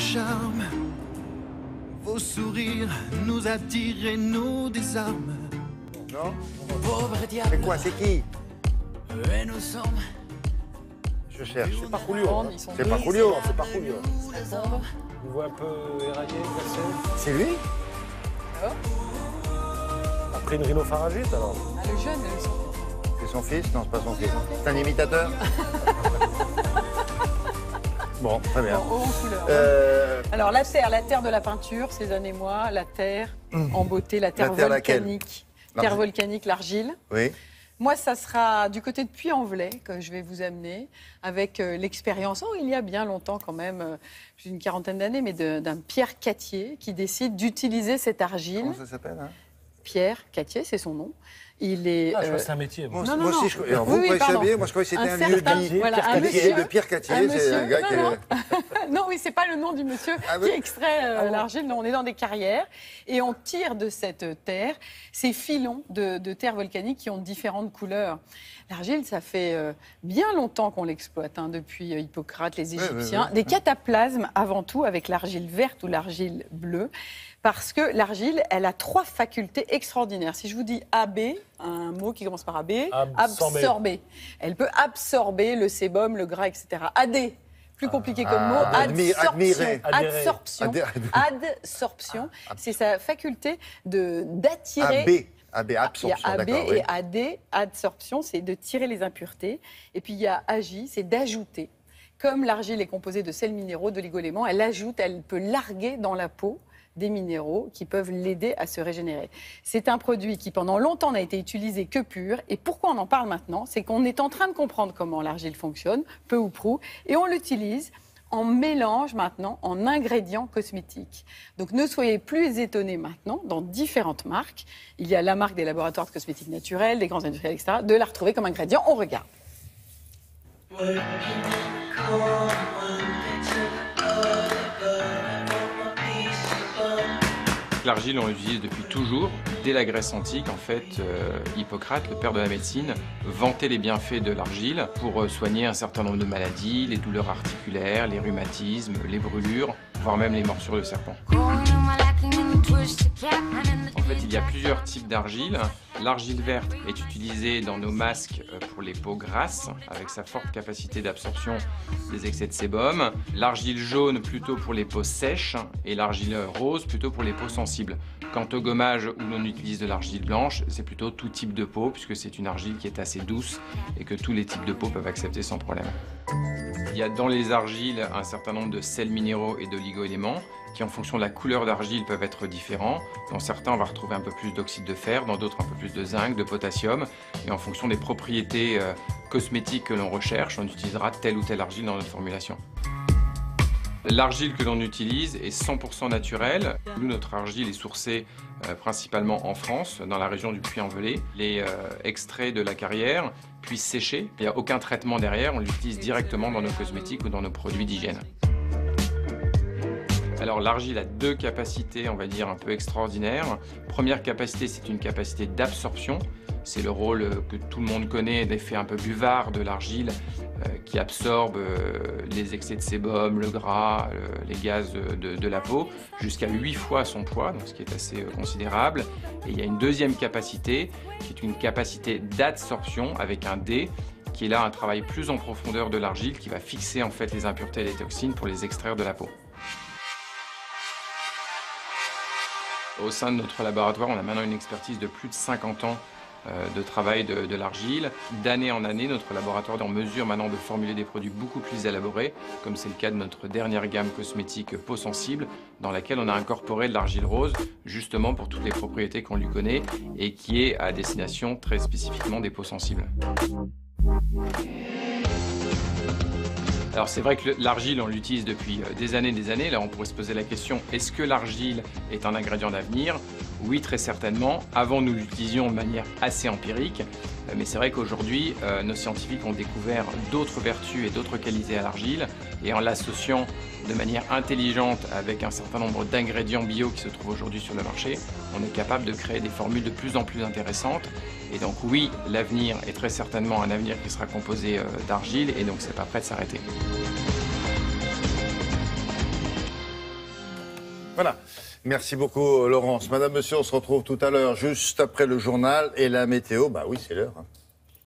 charme. Vos sourires nous attirent et nous désarment. Non Pauvre C'est diable, quoi C'est qui et nous sommes. Je cherche. C'est pas Julio. Hein. C'est pas Julio, c'est pas Julio. Une voix un peu éraillée, cassée. C'est lui Après une rhinopharyngite, alors Ah, le jeune, C'est son fils Non, c'est pas son fils. C'est un imitateur Bon, très bien. en haut en couleur. Euh, Alors, la terre, la terre de la peinture, Cézanne et moi, la terre en beauté, la terre volcanique. L'argile. Terre volcanique, l'argile. oui. Moi, ça sera du côté de Puy-en-Velay que je vais vous amener avec euh, l'expérience, oh, il y a bien longtemps quand même, euh, plus d'une quarantaine d'années, mais d'un Pierre Cattier qui décide d'utiliser cette argile. Comment ça s'appelle hein? Pierre Cattier, c'est son nom. Il est. Ah, je euh, c'est un métier. moi. Moi, Non, moi non, aussi, je croyais. Alors, vous oui, moi je croyais que c'était Un un, lieu certain- dit. voilà, un monsieur- de Pierre un Cattier, c'est monsieur- un gars qui non, est. non, oui, c'est pas le nom du monsieur Ah qui extrait euh, Ah bon l'argile. Non, on est dans des carrières et on tire de cette terre ces filons de, de terre volcanique qui ont différentes couleurs. L'argile, ça fait euh, bien longtemps qu'on l'exploite, hein, depuis euh, Hippocrate, les Égyptiens. Des cataplasmes avant tout avec l'argile verte ou l'argile bleue. Parce que l'argile, elle a trois facultés extraordinaires. Si je vous dis AB, un mot qui commence par AB, Absorber. absorber. Elle peut absorber le sébum, le gras, etc. AD, plus compliqué comme mot. Ah, admi- Adsorption. admirer. Admirer. Adsorption. Adsorption. C'est sa faculté de d'attirer. AB. AB, Il y a absorption, AB d'accord. oui. et AD, adsorption, c'est de tirer les impuretés. Et puis il y a AJ, c'est d'ajouter. Comme l'argile est composée de sels minéraux, d'oligoéléments, elle ajoute, elle peut larguer dans la peau des minéraux qui peuvent l'aider à se régénérer. C'est un produit qui pendant longtemps n'a été utilisé que pur. Et pourquoi on en parle maintenant? C'est qu'on est en train de comprendre comment l'argile fonctionne, peu ou prou, et on l'utilise en mélange maintenant en ingrédients cosmétiques. Donc ne soyez plus étonnés maintenant, dans différentes marques, il y a la marque des laboratoires de cosmétiques naturels, des grands industriels, etc., de la retrouver comme ingrédient. On regarde. L'argile, on l'utilise depuis toujours. Dès la Grèce antique, en fait, euh, Hippocrate, le père de la médecine, vantait les bienfaits de l'argile pour euh, soigner un certain nombre de maladies, les douleurs articulaires, les rhumatismes, les brûlures, voire même les morsures de serpent. En fait, il y a plusieurs types d'argile. L'argile verte est utilisée dans nos masques euh, pour les peaux grasses, avec sa forte capacité d'absorption des excès de sébum. L'argile jaune plutôt pour les peaux sèches et l'argile rose plutôt pour les peaux sensibles. Quant au gommage où l'on utilise de l'argile blanche, c'est plutôt tout type de peau puisque c'est une argile qui est assez douce et que tous les types de peau peuvent accepter sans problème. Il y a dans les argiles un certain nombre de sels minéraux et d'oligo-éléments qui, en fonction de la couleur d'argile, peuvent être différents. Dans certains, on va retrouver un peu plus d'oxyde de fer, dans d'autres, un peu plus de zinc, de potassium. Et en fonction des propriétés euh, cosmétiques que l'on recherche, on utilisera telle ou telle argile dans notre formulation. L'argile que l'on utilise est 100% naturelle. Nous, notre argile est sourcée euh, principalement en France, dans la région du Puy-en-Velay. Les euh, extraits de la carrière, puis séchés. Il n'y a aucun traitement derrière, on l'utilise directement dans nos cosmétiques ou dans nos produits d'hygiène. Alors l'argile a deux capacités, on va dire, un peu extraordinaires. Première capacité, c'est une capacité d'absorption. C'est le rôle euh, que tout le monde connaît, l'effet un peu buvard de l'argile euh, qui absorbe euh, les excès de sébum, le gras, les gaz de, la peau, jusqu'à 8 fois son poids, donc ce qui est assez considérable. Et il y a une deuxième capacité, qui est une capacité d'adsorption avec un D, qui est là un travail plus en profondeur de l'argile, qui va fixer en fait les impuretés et les toxines pour les extraire de la peau. Au sein de notre laboratoire, on a maintenant une expertise de plus de 50 ans euh, de travail de, de l'argile. D'année en année, notre laboratoire est en mesure maintenant de formuler des produits beaucoup plus élaborés, comme c'est le cas de notre dernière gamme cosmétique peau sensible, dans laquelle on a incorporé de l'argile rose, justement pour toutes les propriétés qu'on lui connaît, et qui est à destination très spécifiquement des peaux sensibles. Alors c'est vrai que le- l'argile, on l'utilise depuis euh, des années des années. Là, on pourrait se poser la question, est-ce que l'argile est un ingrédient d'avenir? Oui, très certainement. Avant, nous l'utilisions de manière assez empirique. Euh, Mais c'est vrai qu'aujourd'hui, euh, nos scientifiques ont découvert d'autres vertus et d'autres qualités à l'argile. Et en l'associant de manière intelligente avec un certain nombre d'ingrédients bio qui se trouvent aujourd'hui sur le marché, on est capable de créer des formules de plus en plus intéressantes. Et donc oui, l'avenir est très certainement un avenir qui sera composé d'argile et donc c'est pas prêt de s'arrêter. Voilà. Merci beaucoup, Laurence. Madame, monsieur, on se retrouve tout à l'heure, juste après le journal et la météo. Bah oui, c'est l'heure. Hein.